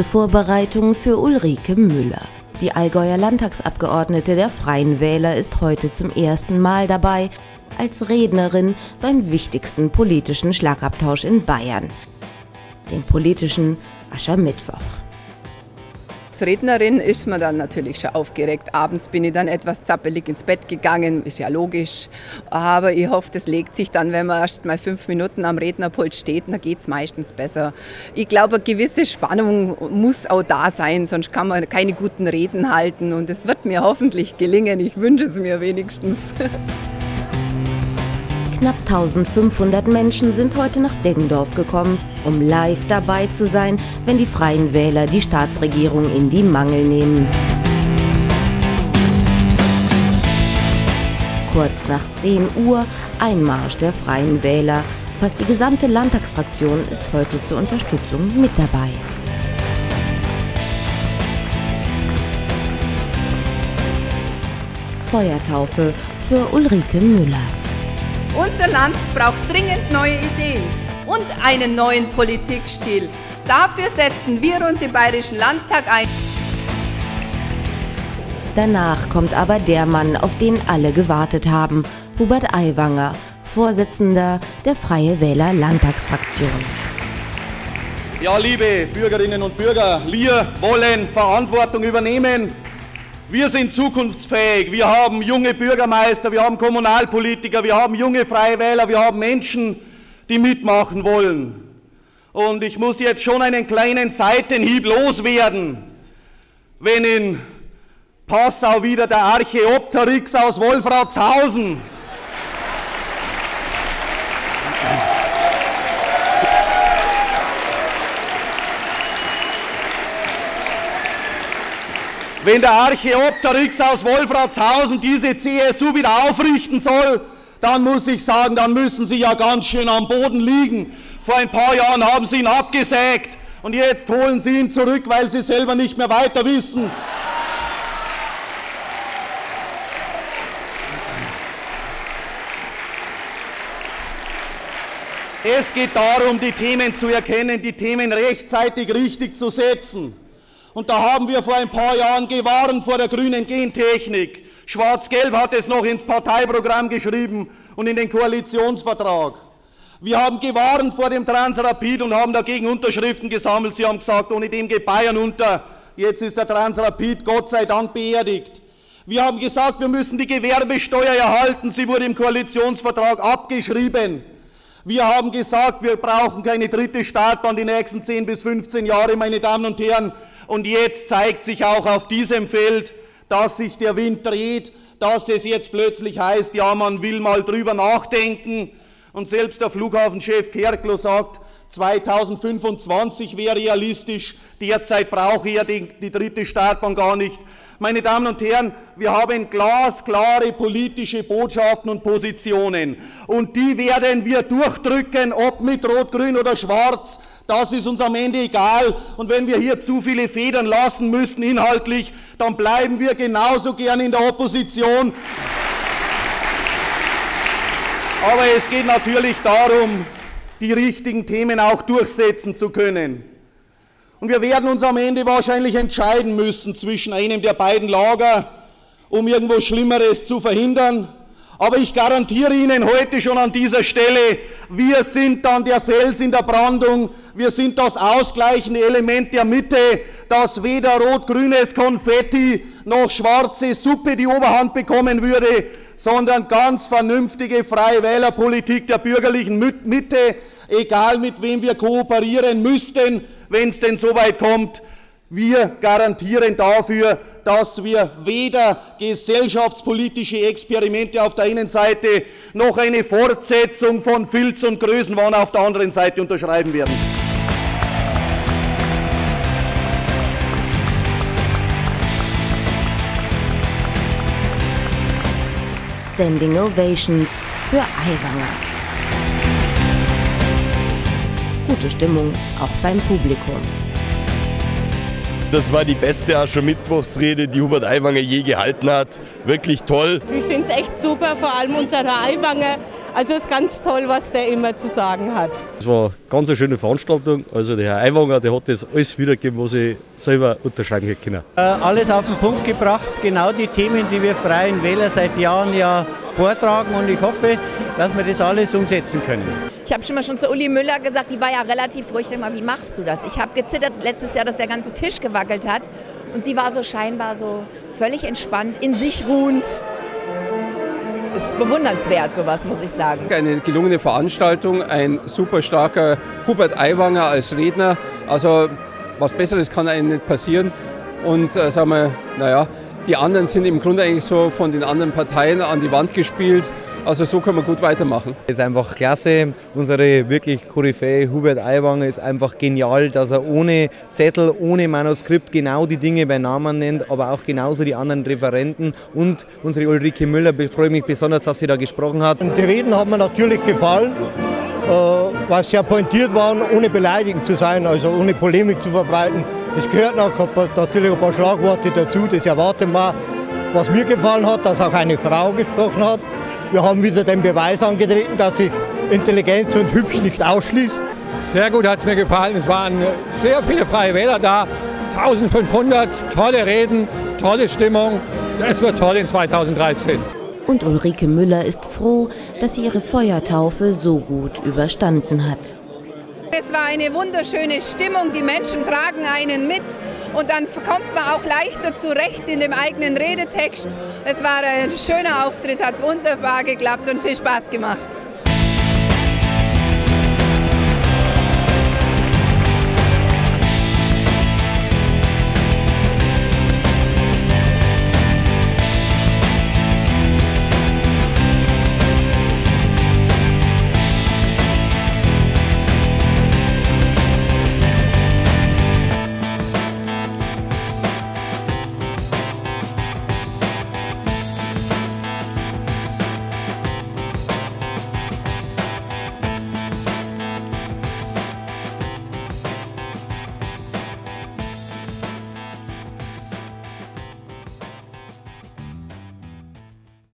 erste Vorbereitung für Ulrike Müller. Die Allgäuer Landtagsabgeordnete der Freien Wähler ist heute zum ersten Mal dabei als Rednerin beim wichtigsten politischen Schlagabtausch in Bayern, dem politischen Aschermittwoch als Rednerin ist man dann natürlich schon aufgeregt. Abends bin ich dann etwas zappelig ins Bett gegangen, ist ja logisch. Aber ich hoffe, das legt sich dann, wenn man erst mal fünf Minuten am Rednerpult steht, dann geht es meistens besser. Ich glaube, eine gewisse Spannung muss auch da sein, sonst kann man keine guten Reden halten. Und es wird mir hoffentlich gelingen. Ich wünsche es mir wenigstens. Knapp 1500 Menschen sind heute nach Deggendorf gekommen, um live dabei zu sein, wenn die Freien Wähler die Staatsregierung in die Mangel nehmen. Kurz nach 10 Uhr Einmarsch der Freien Wähler. Fast die gesamte Landtagsfraktion ist heute zur Unterstützung mit dabei. Feuertaufe für Ulrike Müller. Unser Land braucht dringend neue Ideen und einen neuen Politikstil. Dafür setzen wir uns im Bayerischen Landtag ein. Danach kommt aber der Mann, auf den alle gewartet haben, Hubert Aiwanger, Vorsitzender der Freie Wähler Landtagsfraktion. Ja, liebe Bürgerinnen und Bürger, wir wollen Verantwortung übernehmen wir sind zukunftsfähig. Wir haben junge Bürgermeister, wir haben Kommunalpolitiker, wir haben junge Freie Wähler, wir haben Menschen, die mitmachen wollen. Und ich muss jetzt schon einen kleinen Seitenhieb loswerden, wenn in Passau wieder der Archäopteryx aus Wolfratshausen Wenn der Archäopteryx aus Wolfratshausen diese CSU wieder aufrichten soll, dann muss ich sagen, dann müssen sie ja ganz schön am Boden liegen. Vor ein paar Jahren haben sie ihn abgesägt und jetzt holen sie ihn zurück, weil sie selber nicht mehr weiter wissen. Es geht darum, die Themen zu erkennen, die Themen rechtzeitig richtig zu setzen. Und da haben wir vor ein paar Jahren gewarnt vor der grünen Gentechnik. Schwarz-Gelb hat es noch ins Parteiprogramm geschrieben und in den Koalitionsvertrag. Wir haben gewarnt vor dem Transrapid und haben dagegen Unterschriften gesammelt. Sie haben gesagt, ohne dem geht Bayern unter. Jetzt ist der Transrapid Gott sei Dank beerdigt. Wir haben gesagt, wir müssen die Gewerbesteuer erhalten. Sie wurde im Koalitionsvertrag abgeschrieben. Wir haben gesagt, wir brauchen keine dritte Startbahn die nächsten 10 bis 15 Jahre, meine Damen und Herren. Und jetzt zeigt sich auch auf diesem Feld, dass sich der Wind dreht, dass es jetzt plötzlich heißt, ja, man will mal drüber nachdenken. Und selbst der Flughafenchef Kerklo sagt, 2025 wäre realistisch. Derzeit brauche ich ja die, die dritte Startbahn gar nicht. Meine Damen und Herren, wir haben glasklare politische Botschaften und Positionen. Und die werden wir durchdrücken, ob mit Rot, Grün oder Schwarz. Das ist uns am Ende egal. Und wenn wir hier zu viele Federn lassen müssen inhaltlich, dann bleiben wir genauso gern in der Opposition. Aber es geht natürlich darum, die richtigen Themen auch durchsetzen zu können. Und wir werden uns am Ende wahrscheinlich entscheiden müssen zwischen einem der beiden Lager, um irgendwo Schlimmeres zu verhindern. Aber ich garantiere Ihnen heute schon an dieser Stelle, wir sind dann der Fels in der Brandung, wir sind das ausgleichende Element der Mitte, dass weder rot-grünes Konfetti noch schwarze Suppe die Oberhand bekommen würde, sondern ganz vernünftige freie Wählerpolitik der bürgerlichen Mitte, egal mit wem wir kooperieren müssten, wenn es denn so weit kommt. Wir garantieren dafür, dass wir weder gesellschaftspolitische Experimente auf der einen Seite noch eine Fortsetzung von Filz und Größenwahn auf der anderen Seite unterschreiben werden. Standing Ovations für Aiwanger. Gute Stimmung auch beim Publikum. Das war die beste Aschermittwochsrede, die Hubert Aiwanger je gehalten hat. Wirklich toll. Ich finde es echt super, vor allem unser Aiwanger. Also es ist ganz toll, was der immer zu sagen hat. Es war eine ganz schöne Veranstaltung. Also der Herr Aiwanger, der hat das alles wiedergegeben, was ich selber unterschreiben hätte können. Äh, alles auf den Punkt gebracht, genau die Themen, die wir Freien Wähler seit Jahren ja vortragen und ich hoffe, dass wir das alles umsetzen können. Ich habe schon mal schon zu Uli Müller gesagt, die war ja relativ ruhig. Ich mal, wie machst du das? Ich habe gezittert letztes Jahr, dass der ganze Tisch gewackelt hat und sie war so scheinbar so völlig entspannt, in sich ruhend ist bewundernswert, sowas muss ich sagen. Eine gelungene Veranstaltung, ein super starker Hubert Aiwanger als Redner. Also was Besseres kann einem nicht passieren. Und äh, sagen wir, naja, die anderen sind im Grunde eigentlich so von den anderen Parteien an die Wand gespielt. Also so können wir gut weitermachen. Es ist einfach klasse. Unsere wirklich Koryphäe Hubert Aiwanger ist einfach genial, dass er ohne Zettel, ohne Manuskript genau die Dinge bei Namen nennt, aber auch genauso die anderen Referenten. Und unsere Ulrike Müller freue mich besonders, dass sie da gesprochen hat. Die Reden haben mir natürlich gefallen, äh, weil sie ja pointiert waren, ohne beleidigend zu sein, also ohne Polemik zu verbreiten. Es gehört natürlich ein paar Schlagworte dazu, das erwarten wir. Was mir gefallen hat, dass auch eine Frau gesprochen hat. Wir haben wieder den Beweis angetreten, dass sich Intelligenz und Hübsch nicht ausschließt. Sehr gut hat es mir gefallen. Es waren sehr viele freie Wähler da. 1500, tolle Reden, tolle Stimmung. Es wird toll in 2013. Und Ulrike Müller ist froh, dass sie ihre Feuertaufe so gut überstanden hat. Es war eine wunderschöne Stimmung, die Menschen tragen einen mit und dann kommt man auch leichter zurecht in dem eigenen Redetext. Es war ein schöner Auftritt, hat wunderbar geklappt und viel Spaß gemacht.